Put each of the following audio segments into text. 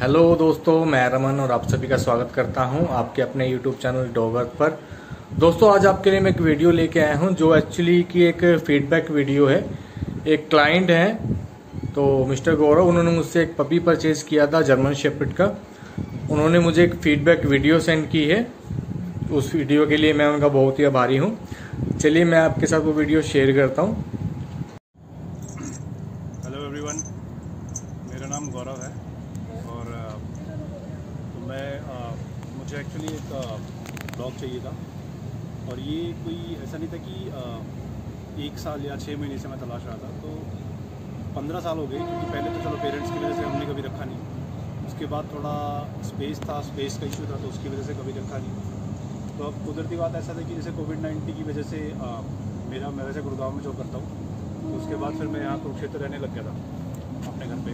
Hello दोस्तों, मैं रमन और आप सभी का स्वागत करता हूँ आपके अपने यूट्यूब चैनल डॉगर पर। दोस्तों, आज आपके लिए मैं एक वीडियो लेके आया हूँ जो एक्चुअली की एक फीडबैक वीडियो है। एक क्लाइंट है तो मिस्टर गौरव, उन्होंने मुझसे एक पपी परचेज किया था जर्मन शेपर्ड का। उन्होंने मुझे एक फीडबैक वीडियो सेंड की है। उस वीडियो के लिए मैं उनका बहुत ही आभारी हूँ। चलिए, मैं आपके साथ वो वीडियो शेयर करता हूँ। हेलो एवरीवन मेरा नाम गौरव है। और तो मैं अ, मुझे एक्चुअली एक ब्लॉग चाहिए था। और ये कोई ऐसा नहीं था कि एक साल या छः महीने से मैं तलाश रहा था। तो पंद्रह साल हो गए क्योंकि पहले तो चलो पेरेंट्स की वजह से हमने कभी रखा नहीं। उसके बाद थोड़ा स्पेस था स्पेस का इशू था तो उसकी वजह से कभी रखा नहीं। तो अब कुदरती बात ऐसा था कि जैसे कोविड नाइन्टीन की वजह से अ, मेरा मैं वैसे गुड़गांव में जॉब करता हूँ। उसके बाद फिर मैं यहाँ कुरुक्षेत्र रहने लग गया था अपने घर पे।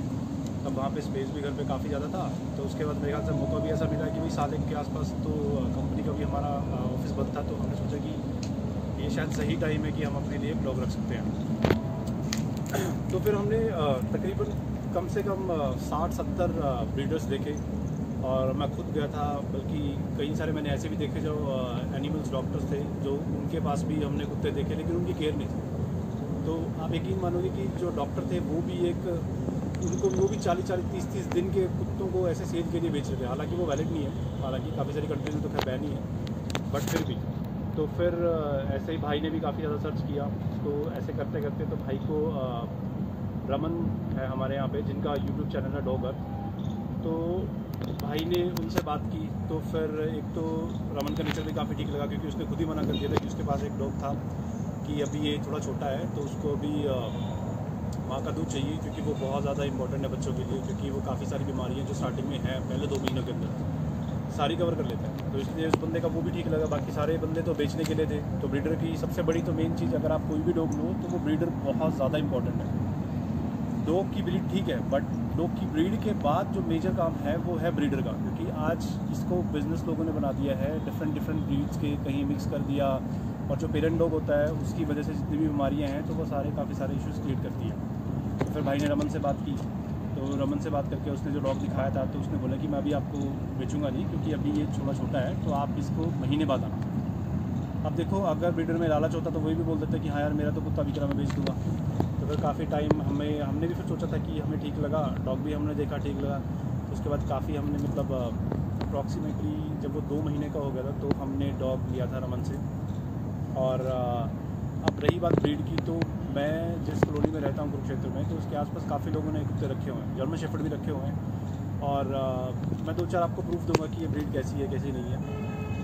तब वहाँ पे स्पेस भी घर पे काफ़ी ज़्यादा था तो उसके बाद मेरे ख्याल से मौका भी ऐसा मिला कि भाई साल के आसपास तो कंपनी का भी हमारा ऑफ़िस बंद था तो हमने सोचा कि ये शायद सही टाइम है कि हम अपने लिए ब्लॉग रख सकते हैं। तो फिर हमने तकरीबन कम से कम साठ, सत्तर ब्रीडर्स देखे और मैं खुद गया था, बल्कि कई सारे मैंने ऐसे भी देखे जो एनिमल्स डॉक्टर्स थे, जो उनके पास भी हमने कुत्ते देखे, लेकिन उनकी केयर नहीं थी। तो आप यकीन मानोगे कि जो डॉक्टर थे, वो भी एक उनको वो भी चालीस चालीस, तीस तीस दिन के कुत्तों को ऐसे सेल के लिए बेच रहे थे। हालाँकि वो वैलिड नहीं है। हालाँकि काफ़ी सारी कंट्रीज़ में तो खैर बैन ही है। बट फिर भी तो फिर ऐसे ही भाई ने भी काफ़ी ज़्यादा सर्च किया। तो ऐसे करते करते तो भाई को रमन है हमारे यहाँ पे, जिनका यूट्यूब चैनल है डॉगर। तो भाई ने उनसे बात की। तो फिर एक तो रमन का नेचर भी काफ़ी ठीक लगा, क्योंकि उसने खुद ही मना कर दिया था कि उसके पास एक डॉग था, कि अभी ये थोड़ा छोटा है तो उसको अभी का दूध चाहिए, क्योंकि वो बहुत ज़्यादा इंपॉर्टेंट है बच्चों के लिए, क्योंकि वो काफ़ी सारी बीमारियाँ जो स्टार्टिंग में हैं पहले दो महीनों के अंदर, सारी कवर कर लेता है। तो इसलिए उस बंदे का वो भी ठीक लगा, बाकी सारे बंदे तो बेचने के लिए थे। तो ब्रीडर की सबसे बड़ी तो मेन चीज़ अगर आप कोई भी डॉग लो तो वो ब्रीडर बहुत ज़्यादा इंपॉर्टेंट है। डॉग की ब्रीड ठीक है बट डॉग की ब्रीड के बाद जो मेजर काम है, वो है ब्रीडर का, क्योंकि आज इसको बिज़नेस लोगों ने बना दिया है डिफरेंट डिफरेंट ब्रीड्स के कहीं मिक्स कर दिया, और जो पेरेंट डॉग होता है, उसकी वजह से जितनी भी बीमारियाँ हैं तो वो सारे काफ़ी सारे इश्यूज़ क्रिएट करती है। तो फिर भाई ने रमन से बात की। तो रमन से बात करके उसने जो डॉग दिखाया था तो उसने बोला कि मैं अभी आपको बेचूँगा नहीं, क्योंकि अभी ये छोटा छोटा है तो आप इसको महीने बाद आना। अब देखो, अगर ब्रीडर में लालच होता तो वही भी बोल देते कि हाँ यार, मेरा तो कुत्ता बिक रहा मैं बेच दूँगा। तो फिर काफ़ी टाइम हमें, हमने भी फिर सोचा था कि हमें ठीक लगा डॉग भी हमने देखा ठीक लगा। तो उसके बाद काफ़ी हमने मतलब अप्रॉक्सीमेटली जब वो दो महीने का हो गया था तो हमने डॉग लिया था रमन से। और अब रही बात ब्रीड की तो मैं जिस कॉलोनी में रहता हूँ कुरुक्षेत्र में तो उसके आसपास काफ़ी लोगों ने कुत्ते रखे हुए हैं। जर्मन शेफर्ड भी रखे हुए हैं। और अ, मैं दो चार आपको प्रूफ दूँगा कि ये ब्रीड कैसी है कैसी नहीं है।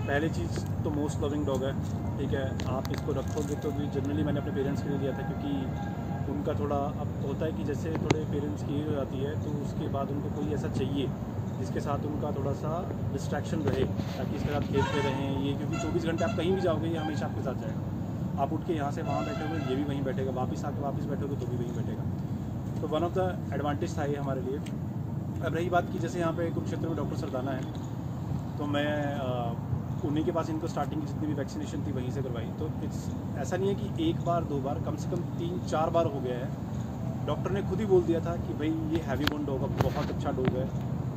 पहली चीज़ तो मोस्ट लविंग डॉग है ठीक है? आप इसको रखोगे तो भी जनरली मैंने अपने पेरेंट्स के लिए दिया था क्योंकि उनका थोड़ा अब होता है कि जैसे थोड़े पेरेंट्स की एज हो जाती है तो उसके बाद उनको कोई ऐसा चाहिए जिसके साथ उनका थोड़ा सा डिस्ट्रैक्शन रहे ताकि इसके साथ खेलते रहें। ये क्योंकि चौबीस घंटे आप कहीं भी जाओगे ये हमेशा आपके साथ जाएगा। आप उठ के यहाँ से वहाँ बैठोगे ये भी वहीं बैठेगा, वापस आके वापस बैठोगे तो भी वहीं बैठेगा। तो वन ऑफ़ द एडवांटेज था ये हमारे लिए। अब रही बात की जैसे यहाँ पे कुरुक्षेत्र में डॉक्टर सरदाना है तो मैं उन्हीं के पास इनको स्टार्टिंग की जितनी भी वैक्सीनेशन थी वहीं से करवाई। तो इट्स ऐसा नहीं है कि एक बार, दो बार, कम से कम तीन, चार बार हो गया है। डॉक्टर ने खुद ही बोल दिया था कि भाई, ये हैवी बोन डॉग है बहुत अच्छा डॉग है,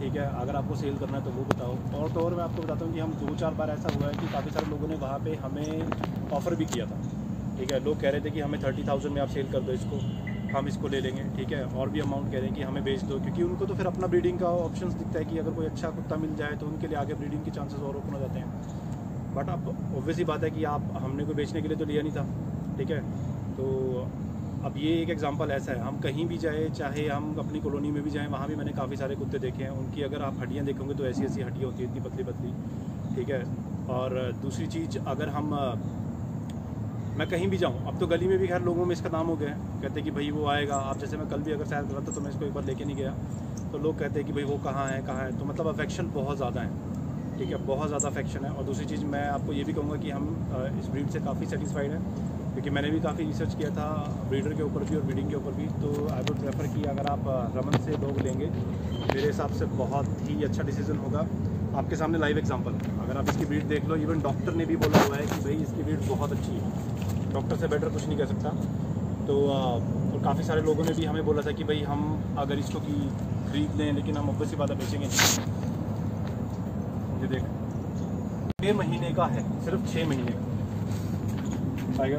ठीक है, अगर आपको सेल करना है तो वो बताओ। और तो और मैं आपको बताता हूँ कि हम दो, चार बार ऐसा हुआ है कि काफ़ी सारे लोगों ने वहाँ पर हमें ऑफ़र भी किया था। ठीक है, लोग कह रहे थे कि हमें थर्टी थाउज़ेंड में आप सेल कर दो इसको, हम इसको ले लेंगे, ठीक है, और भी अमाउंट कह रहे हैं कि हमें बेच दो, क्योंकि उनको तो फिर अपना ब्रीडिंग का ऑप्शन दिखता है कि अगर कोई अच्छा कुत्ता मिल जाए तो उनके लिए आगे ब्रीडिंग के चांसेस और ओपन हो जाते हैं। बट अब ऑब्वियसली बात है कि आप, हमने कोई बेचने के लिए तो लिया नहीं था, ठीक है? तो अब ये एक एग्जांपल ऐसा है, हम कहीं भी जाए, चाहे हम अपनी कॉलोनी में भी जाएँ, वहाँ भी मैंने काफ़ी सारे कुत्ते देखे हैं, उनकी अगर आप हड्डियाँ देखोगे तो ऐसी ऐसी हड्डियाँ होती है, इतनी पतली पतली ठीक है? और दूसरी चीज़, अगर हम मैं कहीं भी जाऊँ। अब तो गली में भी खैर लोगों में इसका नाम हो गया है। कहते कि भाई वो आएगा। आप जैसे मैं कल भी अगर शायद गलत था तो मैं इसको एक बार लेके नहीं गया। तो लोग कहते हैं कि भाई वो कहाँ है कहाँ है? तो मतलब अफेक्शन बहुत ज़्यादा है। ठीक है? बहुत ज़्यादा अफेक्शन है। और दूसरी चीज़ मैं आपको ये भी कहूँगा कि हम इस ब्रीड से काफ़ी सेटिस्फाइड हैं। क्योंकि मैंने भी काफ़ी रिसर्च किया था ब्रीडर के ऊपर भी और ब्रीडिंग के ऊपर भी। तो आई वुड प्रेफर कि अगर आप रमन से लोग लेंगे, मेरे हिसाब से बहुत ही अच्छा डिसीज़न होगा। आपके सामने लाइव एग्जांपल अगर आप इसकी ब्रीड देख लो इवन डॉक्टर ने भी बोला हुआ है कि भाई इसकी ब्रीड बहुत अच्छी है। डॉक्टर से बेटर कुछ नहीं कह सकता। तो और काफ़ी सारे लोगों ने भी हमें बोला था कि भाई हम अगर इसको की खरीद लें, लेकिन हम ऑब्वियसली बात बेचेंगे ये देख। छः महीने का है, सिर्फ़ छः महीने का। आएगा।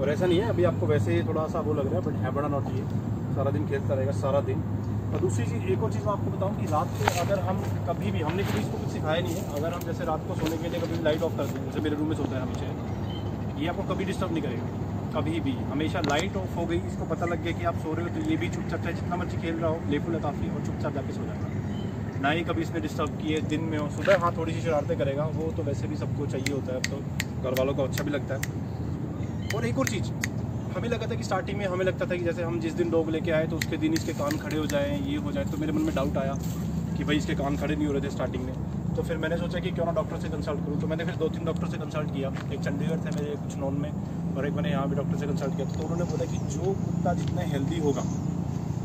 और ऐसा नहीं है, अभी आपको वैसे ही थोड़ा सा वो लग रहा है बट है बड़ा नॉट ये। सारा दिन खेलता रहेगा, सारा दिन। और दूसरी चीज़, एक और चीज़ मैं आपको बताऊँ कि रात को अगर हम कभी भी, हमने कभी इसको कुछ सिखाया नहीं है, अगर हम जैसे रात को सोने के लिए कभी भी लाइट ऑफ़ कर दें, जैसे मेरे रूम में सोता है हमेशा, ये आपको कभी डिस्टर्ब नहीं करेगा, कभी भी। हमेशा लाइट ऑफ़ हो गई, इसको पता लग गया कि आप सो रहे हो तो ये भी चुपचाप, चाहे जितना मर्ज़ी खेल रहा हो प्लेफुल है काफ़ी और चुपचाप जाके सो जाएगा ना ही कभी इसने डिस्टर्ब किए दिन में हो, सुबह हाँ थोड़ी सी शरारतें करेगा, वो तो वैसे भी सबको चाहिए होता है, अब तो घर वालों को अच्छा भी लगता है। और एक और चीज़ हमें लगा था कि स्टार्टिंग में हमें लगता था कि जैसे हम जिस दिन डॉग लेके आए तो उसके दिन इसके कान खड़े हो जाएँ, ये हो जाए। तो मेरे मन में डाउट आया कि भाई इसके कान खड़े नहीं हो रहे थे स्टार्टिंग में। तो फिर मैंने सोचा कि क्यों ना डॉक्टर से कंसल्ट करूँ। तो मैंने फिर दो तीन डॉक्टर से कंसल्ट किया। एक चंडीगढ़ थे मेरे, कुछ नॉन में, और एक मैंने यहाँ भी डॉक्टर से कंसल्ट किया। तो उन्होंने बोला कि जो कुत्ता जितना हेल्दी होगा,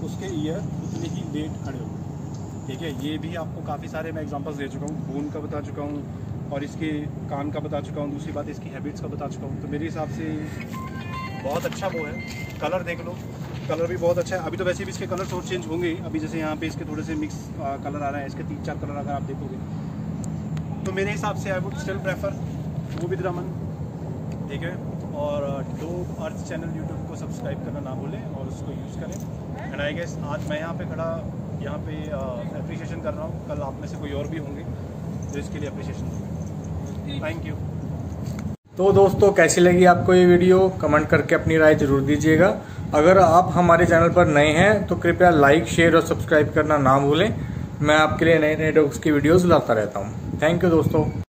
उसके ईयर उतने ही लेट खड़े होंगे। ठीक है, ये भी आपको काफ़ी सारे मैं एग्जांपल्स दे चुका हूँ। खून का बता चुका हूँ, और इसके कान का बता चुका हूँ। दूसरी बात, इसकी हैबिट्स का बता चुका हूँ। तो मेरे हिसाब से बहुत अच्छा वो है। कलर देख लो। कलर भी बहुत अच्छा है। अभी तो वैसे भी इसके कलर और चेंज होंगे। अभी जैसे यहाँ पे इसके थोड़े से मिक्स कलर आ रहे हैं। इसके तीन चार कलर अगर आप देखोगे। तो मेरे हिसाब से आई वुड स्टिल प्रेफर वो विद रमन ठीक है? और दो अर्थ चैनल यूट्यूब को सब्सक्राइब करना ना भूलें और उसको यूज़ करें। एंड आई गेस आज मैं यहाँ पे खड़ा, यहाँ पे अप्रिसिएशन कर रहा हूँ। कल आप में से कोई और भी होंगे, जो इसके लिए अप्रिसिएशन थैंक यू तो दोस्तों, कैसी लगी आपको ये वीडियो? कमेंट करके अपनी राय ज़रूर दीजिएगा। अगर आप हमारे चैनल पर नए हैं तो कृपया लाइक, शेयर और सब्सक्राइब करना ना भूलें। मैं आपके लिए नए नए डॉग्स की वीडियोस लाता रहता हूँ। थैंक यू दोस्तों।